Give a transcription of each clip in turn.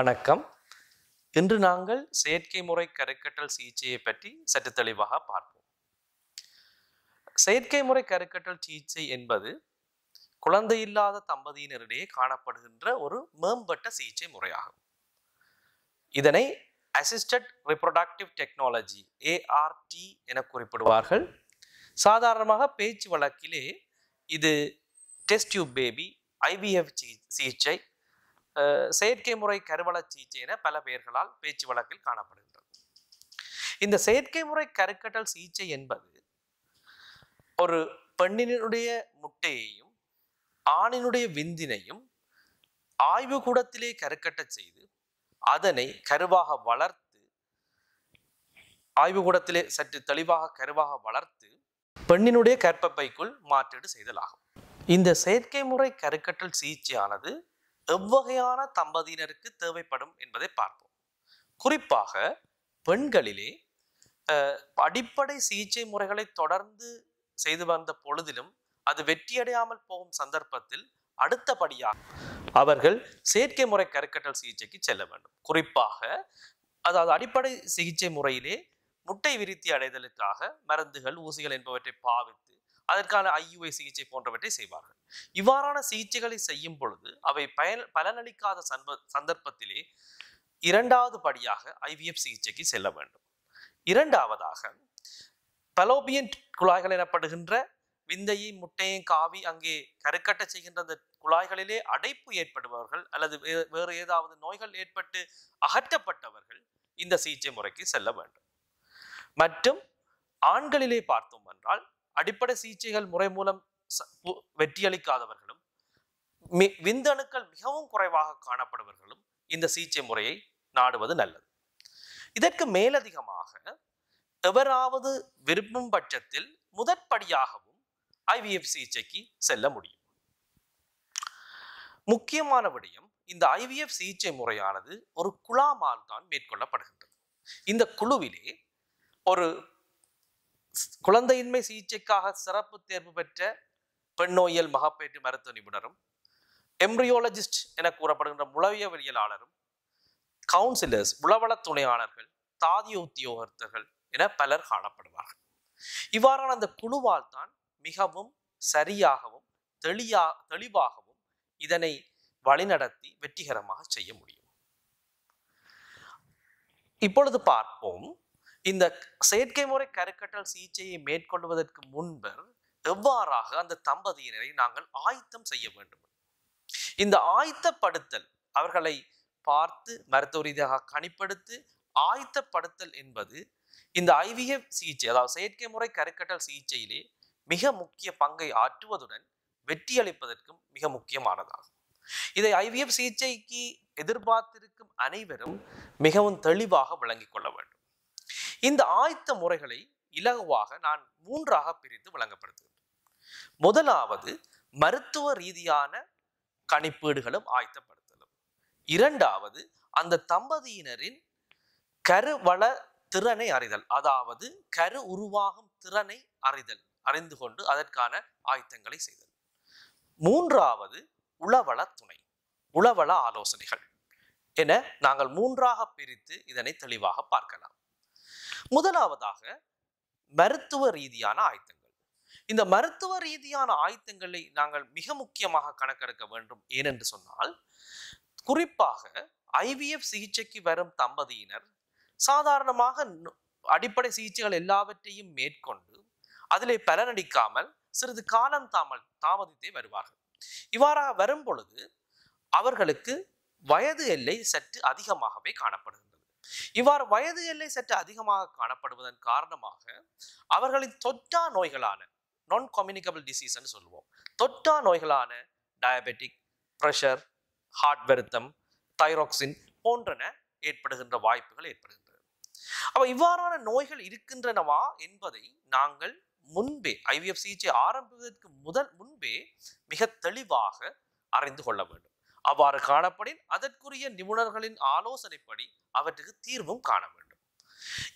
வணக்கம். இன்று நாங்கள் செயற்கை முறை கருக்கட்டல் சிகிச்சையை பற்றி சற்று தெளிவாக பார்ப்போம். செயற்கை முறை கருக்கட்டல் சிகிச்சை என்பது குழந்தை இல்லாத தம்பதியினரிடையே காணப்படுகின்ற ஒரு மேம்பட்ட சிகிச்சை முறையாகும். இதனை அசிஸ்டட் ரிப்ரொடக்டிவ் டெக்னாலஜி ஏஆர்டி என குறிப்பிடுவார்கள். சாதாரணமாக பேச்சு வழக்கிலே இது டெஸ்ட் டியூப் பேபி ஐவிஎஃப் சிகிச்சை செயற்கை முறை கருவள சிகிச்சை என பல பெயர்களால் பேச்சு வழக்கில் காணப்படுகின்றது. இந்த செயற்கை முறை கருக்கட்டல் சிகிச்சை என்பது ஒரு பெண்ணினுடைய முட்டையையும் ஆணினுடைய விந்தினையும் ஆய்வுகூடத்திலே கருக்கட்டச் செய்து அதனை கருவாக வளர்த்து ஆய்வுகூடத்திலே சற்று தெளிவாக கருவாக வளர்த்து பெண்ணினுடைய கற்பப்பைக்குள் மாற்றீடு செய்தலாகும். இந்த செயற்கை முறை கருக்கட்டல் சிகிச்சையானது எவ்வகையான தம்பதியினருக்கு தேவைப்படும் என்பதை பார்ப்போம். குறிப்பாக பெண்களிலே அடிப்படை சிகிச்சை முறைகளை தொடர்ந்து செய்து வந்த பொழுதிலும் அது வெற்றியடையாமல் போகும் சந்தர்ப்பத்தில் அடுத்தபடியாக அவர்கள் செயற்கை முறை கருக்கட்டல் சிகிச்சைக்கு செல்ல வேண்டும். குறிப்பாக அதாவது அடிப்படை சிகிச்சை முறையிலே முட்டை விருத்தி அடைதலுக்காக மருந்துகள் ஊசிகள் என்பவற்றை பாவித்து அதற்கான ஐயுஐ சிகிச்சை போன்றவற்றை செய்வார்கள். இவ்வாறான சிகிச்சைகளை செய்யும் பொழுது அவை பயன் பலனளிக்காத சந்த சந்தர்ப்பத்திலே இரண்டாவது படியாக ஐவிஎஃப் சிகிச்சைக்கு செல்ல வேண்டும். இரண்டாவதாக பலோபியன் குழாய்கள் எனப்படுகின்ற விந்தையும் முட்டையும் காவி அங்கே கருக்கட்ட செய்கின்ற அந்த குழாய்களிலே அடைப்பு ஏற்படுபவர்கள் அல்லது வேறு ஏதாவது நோய்கள் ஏற்பட்டு அகற்றப்பட்டவர்கள் இந்த சிகிச்சை முறைக்கு செல்ல வேண்டும். மற்றும் ஆண்களிலே பார்த்தோம் என்றால் அடிப்படை சிகிச்சைகள் முறை மூலம் வெற்றியளிக்காதவர்களும் விந்தணுக்கள் மிகவும் குறைவாக காணப்படுபவர்களும் இந்த சிகிச்சை முறையை நாடுவது நல்லது. இதற்கு மேலதிகமாக எவராவது விரும்பும் பட்சத்தில் முதற்படியாகவும் ஐவிஎஃப் சிகிச்சைக்கு செல்ல முடியும். முக்கியமான விடயம் இந்த ஐவிஎஃப் சிகிச்சை முறையானது ஒரு குழாமால் தான் மேற்கொள்ளப்படுகின்றது. இந்த குழுவிலே ஒரு குழந்தையின்மை சிகிச்சைக்காக சிறப்பு தேர்வு பெற்ற பெண்ணோயியல் மகப்பேற்று மருத்துவ நிபுணரும் எம்ப்ரியோலஜிஸ்ட் என கூறப்படுகின்ற முழவியவியலாளரும் கவுன்சிலர்ஸ் உளவள துணையாளர்கள் தாதி உத்தியோகர்த்தர்கள் என பலர் காணப்படுவார்கள். இவ்வாறான அந்த குழுவால் தான் மிகவும் சரியாகவும் தெளியா தெளிவாகவும் இதனை வழிநடத்தி வெற்றிகரமாக செய்ய முடியும். இப்பொழுது பார்ப்போம். இந்த செயற்கை முறை கருக்கட்டல் சிகிச்சையை மேற்கொள்வதற்கு முன்பர் எவ்வாறாக அந்த தம்பதியினரை நாங்கள் ஆயத்தம் செய்ய வேண்டும்? இந்த ஆயத்தப்படுத்தல் அவர்களை பார்த்து மருத்துவ ரீதியாக கணிப்படுத்து ஆயத்தப்படுத்தல் என்பது இந்த ஐவிஎஃப் சிகிச்சை அதாவது செயற்கை முறை கருக்கட்டல் சிகிச்சையிலே மிக முக்கிய பங்கை ஆற்றுவதுடன் வெற்றியளிப்பதற்கும் மிக முக்கியமானதாகும். இதை ஐவிஎஃப் சிகிச்சைக்கு எதிர்பார்த்திருக்கும் அனைவரும் மிகவும் தெளிவாக விளங்கிக் கொள்ள வேண்டும். இந்த ஆயத்த முறைகளை இலகுவாக நான் மூன்றாக பிரித்து வழங்கப்படுத்துகிறேன் முதலாவது மருத்துவ ரீதியான கணிப்பீடுகளும் ஆயத்தப்படுத்தலும். இரண்டாவது அந்த தம்பதியினரின் கருவள திறனை அறிதல் அதாவது கரு உருவாகும் திறனை அறிதல் அறிந்து கொண்டு அதற்கான ஆயத்தங்களை செய்தல். மூன்றாவது உளவள துணை உளவள ஆலோசனைகள் என நாங்கள் மூன்றாக பிரித்து இதனை தெளிவாக பார்க்கலாம். முதலாவதாக மருத்துவ ரீதியான ஆயத்தங்கள். இந்த மருத்துவ ரீதியான ஆயத்தங்களை நாங்கள் மிக முக்கியமாக கணக்கெடுக்க வேண்டும். ஏனென்று சொன்னால் குறிப்பாக ஐவிஎஃப் சிகிச்சைக்கு வரும் தம்பதியினர் சாதாரணமாக அடிப்படை சிகிச்சைகள் எல்லாவற்றையும் மேற்கொண்டு அதிலே பலனடிக்காமல் சிறிது காலம் தாமல் தாமதித்தே வருவார்கள். இவ்வாறாக வரும் பொழுது அவர்களுக்கு வயது எல்லை சற்று அதிகமாகவே காணப்படுகிறது இவ்வாறு வயது எல்லை சற்று அதிகமாக காணப்படுவதன் காரணமாக அவர்களின் தொற்றா நோய்களான நான் கம்யூனிகபிள் டிசீஸ்ன்னு சொல்லுவோம். தொற்றா நோய்களான டயபெட்டிக் ப்ரெஷர் ஹார்ட் வருத்தம் தைராக்சின் போன்றன ஏற்படுகின்ற வாய்ப்புகள் ஏற்படுகின்றது அப்ப இவ்வாறான நோய்கள் இருக்கின்றனவா என்பதை நாங்கள் முன்பே ஐவிஎஃப் சிகிச்சை ஆரம்பிப்பதற்கு முதல் முன்பே மிக தெளிவாக அறிந்து கொள்ள வேண்டும். அவ்வாறு காணப்படின் அதற்குரிய நிபுணர்களின் ஆலோசனைப்படி அவற்றுக்கு தீர்வும் காண வேண்டும்.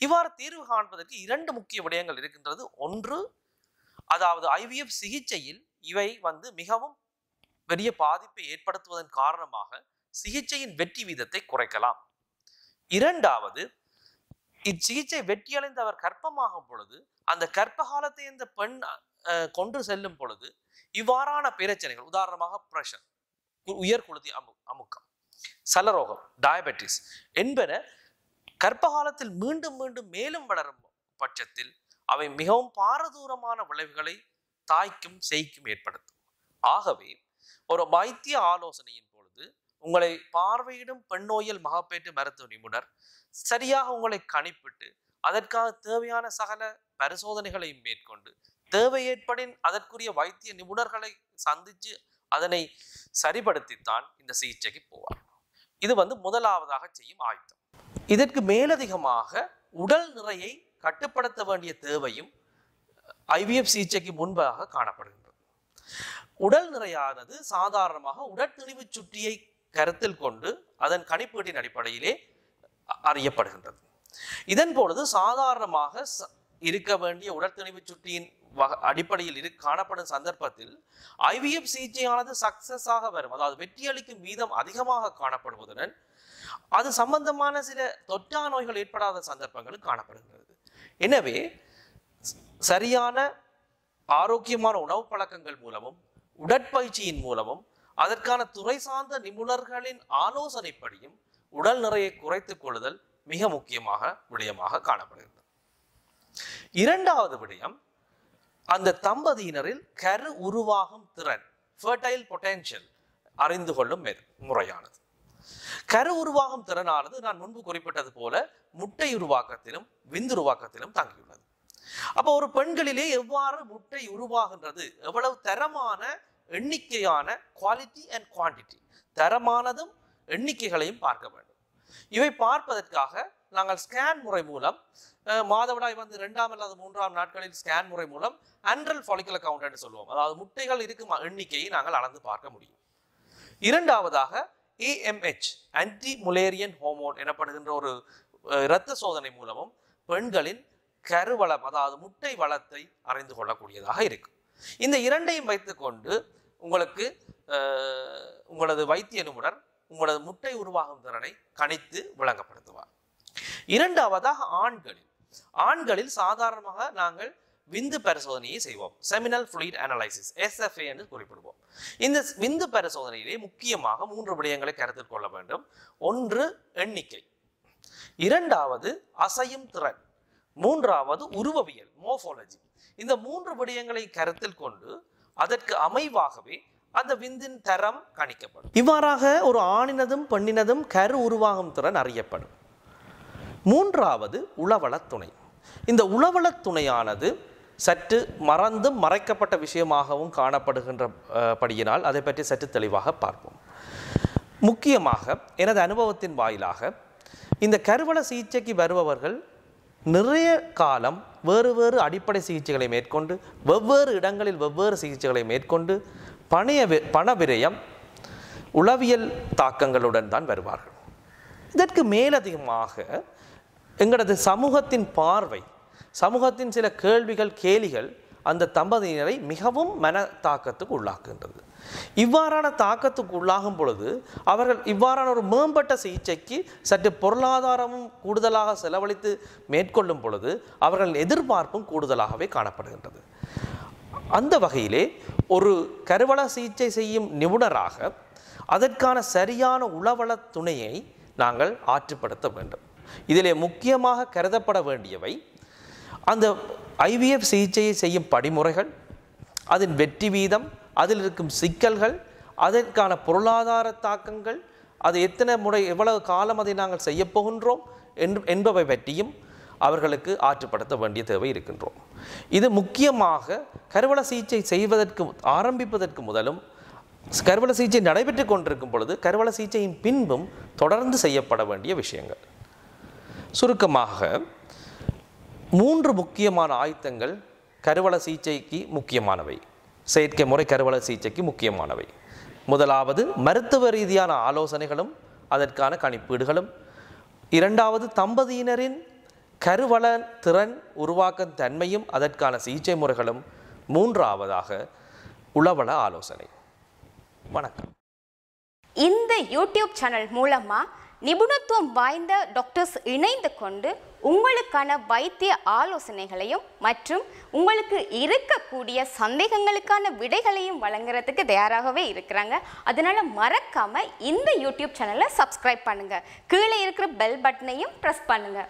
இவ்வாறு தீர்வு காண்பதற்கு இரண்டு முக்கிய விடயங்கள் இருக்கின்றது. ஒன்று அதாவது ஐவிஎஃப் சிகிச்சையில் இவை வந்து மிகவும் பெரிய பாதிப்பை ஏற்படுத்துவதன் காரணமாக சிகிச்சையின் வெற்றி வீதத்தை குறைக்கலாம். இரண்டாவது இச்சிகிச்சை வெற்றியடைந்தவர் கற்பமாகும் பொழுது அந்த கற்ப காலத்தை இந்த பெண் கொண்டு செல்லும் பொழுது இவ்வாறான பிரச்சனைகள் உதாரணமாக பிரஷர் உயர்குழுதி அமு அமுக்கம். சலரோகம் டயபெட்டிஸ் என்பன கர்ப்பகாலத்தில் மீண்டும் மீண்டும் மேலும் வளரும் பட்சத்தில் அவை மிகவும் பாரதூரமான விளைவுகளை தாய்க்கும் செய்க்கும் ஏற்படுத்தும். ஆகவே ஒரு வைத்திய ஆலோசனையின் பொழுது உங்களை பார்வையிடும் பெண்ணோயல் மகப்பேற்று மருத்துவ நிபுணர் சரியாக உங்களை கணிப்பிட்டு அதற்காக தேவையான சகல பரிசோதனைகளையும் மேற்கொண்டு தேவை ஏற்படின் அதற்குரிய வைத்திய நிபுணர்களை சந்தித்து அதனை சரிபடுத்தித்தான் இந்த சிகிச்சைக்கு போவார் இது வந்து முதலாவதாக செய்யும் ஆயுதம் இதற்கு மேலதிகமாக உடல் நிறையை கட்டுப்படுத்த வேண்டிய தேவையும் ஐவிஎஃப் சிகிச்சைக்கு முன்பாக காணப்படுகின்றது. உடல் நிறையானது சாதாரணமாக உடற்தெளிவு சுற்றியை கருத்தில் கொண்டு அதன் கணிப்பீட்டின் அடிப்படையிலே அறியப்படுகின்றது. இதன் பொழுது சாதாரணமாக இருக்க வேண்டிய உடற்தெளிவு சுற்றியின் அடிப்படையில் இரு காணப்படும் சந்தர்ப்பத்தில் ஐவிஎஃப் சிகிச்சையானது சக்சஸாக வரும். அதாவது வெற்றியளிக்கும் வீதம் அதிகமாக காணப்படுவதுடன் அது சம்பந்தமான சில தொற்றா நோய்கள் ஏற்படாத சந்தர்ப்பங்களும் காணப்படுகிறது எனவே சரியான ஆரோக்கியமான உணவு பழக்கங்கள் மூலமும் உடற்பயிற்சியின் மூலமும் அதற்கான துறை சார்ந்த நிபுணர்களின் ஆலோசனைப்படியும் உடல் நிறையை குறைத்துக் கொள்ளுதல் மிக முக்கியமாக விடயமாக காணப்படுகிறது இரண்டாவது விடயம் அந்த தம்பதியினரில் கரு உருவாகும் திறன் ஃபர்டைல் பொட்டென்ஷியல் அறிந்து கொள்ளும் முறையானது. கரு உருவாகும் திறனானது நான் முன்பு குறிப்பிட்டது போல முட்டை உருவாக்கத்திலும் விந்து உருவாக்கத்திலும் தங்கியுள்ளது. அப்போ ஒரு பெண்களிலே எவ்வாறு முட்டை உருவாகின்றது? எவ்வளவு தரமான எண்ணிக்கையான குவாலிட்டி அண்ட் குவாண்டிட்டி தரமானதும் எண்ணிக்கைகளையும் பார்க்க வேண்டும். இவை பார்ப்பதற்காக நாங்கள் ஸ்கேன் முறை மூலம் மாதவிடாய் வந்து ரெண்டாம் அல்லது மூன்றாம் நாட்களில் ஸ்கேன் முறை மூலம் அன்ரல் ஃபாலிக்கல் கவுண்ட் என்று சொல்லுவோம். அதாவது முட்டைகள் இருக்கும் எண்ணிக்கையை நாங்கள் அளந்து பார்க்க முடியும். இரண்டாவதாக ஏஎம்ஹெச் ஆன்டி முலேரியன் ஹோமோன் எனப்படுகின்ற ஒரு இரத்த சோதனை மூலமும் பெண்களின் கருவளம் அதாவது முட்டை வளத்தை அறிந்து கொள்ளக்கூடியதாக இருக்கும். இந்த இரண்டையும் வைத்துக்கொண்டு உங்களுக்கு உங்களது வைத்திய நிபுணர் உங்களது முட்டை உருவாகும் திறனை கணித்து விளங்கப்படுத்துவார். இரண்டாவதாக ஆண்களில். ஆண்களில் சாதாரணமாக நாங்கள் விந்து பரிசோதனையை செய்வோம். செமினல் fluid அனலைசிஸ் எஸ்எஃப்ஏ என்று குறிப்பிடுவோம். இந்த விந்து பரிசோதனையிலே முக்கியமாக மூன்று விடயங்களை கருத்தில் கொள்ள வேண்டும். ஒன்று எண்ணிக்கை. இரண்டாவது அசையும் திறன். மூன்றாவது உருவவியல் மோஃபாலஜி இந்த மூன்று விடயங்களை கருத்தில் கொண்டு அதற்கு அமைவாகவே அந்த விந்தின் தரம் கணிக்கப்படும். இவ்வாறாக ஒரு ஆணினதும் பெண்ணினதும் கரு உருவாகும் திறன் அறியப்படும். மூன்றாவது உளவளத் துணை. இந்த உளவளத் துணையானது சற்று மறந்தும் மறைக்கப்பட்ட விஷயமாகவும் காணப்படுகின்ற படியினால் அதை பற்றி சற்று தெளிவாக பார்ப்போம். முக்கியமாக எனது அனுபவத்தின் வாயிலாக இந்த கருவள சிகிச்சைக்கு வருபவர்கள் நிறைய காலம் வேறு வேறு அடிப்படை சிகிச்சைகளை மேற்கொண்டு வெவ்வேறு இடங்களில் வெவ்வேறு சிகிச்சைகளை மேற்கொண்டு பணைய வி- பண விரயம் உளவியல் தாக்கங்களுடன் தான் வருவார்கள். இதற்கு மேலதிகமாக எங்களது சமூகத்தின் பார்வை சமூகத்தின் சில கேள்விகள் கேலிகள் அந்த தம்பதியினரை மிகவும் மன தாக்கத்துக்கு உள்ளாக்குகின்றது. இவ்வாறான தாக்கத்துக்கு உள்ளாகும் பொழுது அவர்கள் இவ்வாறான ஒரு மேம்பட்ட சிகிச்சைக்கு சற்று பொருளாதாரமும் கூடுதலாக செலவழித்து மேற்கொள்ளும் பொழுது அவர்கள் எதிர்பார்ப்பும் கூடுதலாகவே காணப்படுகின்றது. அந்த வகையிலே ஒரு கருவள சிகிச்சை செய்யும் நிபுணராக அதற்கான சரியான உளவள துணையை நாங்கள் ஆற்றுப்படுத்த வேண்டும். இதிலே முக்கியமாக கருதப்பட வேண்டியவை அந்த ஐவிஎஃப் சிகிச்சையை செய்யும் படிமுறைகள் அதன் வெற்றி வீதம் அதில் இருக்கும் சிக்கல்கள் அதற்கான பொருளாதார தாக்கங்கள் அது எத்தனை முறை எவ்வளவு காலம் அதை நாங்கள் செய்யப்போகின்றோம் என்பவை பற்றியும் அவர்களுக்கு ஆற்றுப்படுத்த வேண்டிய தேவை இருக்கின்றோம். இது முக்கியமாக கருவள சிகிச்சை செய்வதற்கு ஆரம்பிப்பதற்கு முதலும் கருவள சிகிச்சை நடைபெற்று கொண்டிருக்கும் பொழுது கருவள சிகிச்சையின் பின்பும் தொடர்ந்து செய்யப்பட வேண்டிய விஷயங்கள். சுருக்கமாக மூன்று முக்கியமான ஆயுத்தங்கள் கருவள சிகிச்சைக்கு முக்கியமானவை. செயற்கை முறை கருவள சிகிச்சைக்கு முக்கியமானவை. முதலாவது மருத்துவ ரீதியான ஆலோசனைகளும் அதற்கான கணிப்பீடுகளும். இரண்டாவது தம்பதியினரின் கருவள திறன் உருவாக்கும் தன்மையும் அதற்கான சிகிச்சை முறைகளும் மூன்றாவதாக உளவள ஆலோசனை. வணக்கம். இந்த யூடியூப் சேனல் மூலமாக நிபுணத்துவம் வாய்ந்த டாக்டர்ஸ் இணைந்து கொண்டு உங்களுக்கான வைத்திய ஆலோசனைகளையும் மற்றும் உங்களுக்கு இருக்கக்கூடிய சந்தேகங்களுக்கான விடைகளையும் வழங்குறதுக்கு தயாராகவே இருக்கிறாங்க. அதனால மறக்காம இந்த யூடியூப் சேனலை சப்ஸ்கிரைப் பண்ணுங்க. கீழே இருக்கிற பெல் பட்டனையும் ப்ரெஸ் பண்ணுங்க.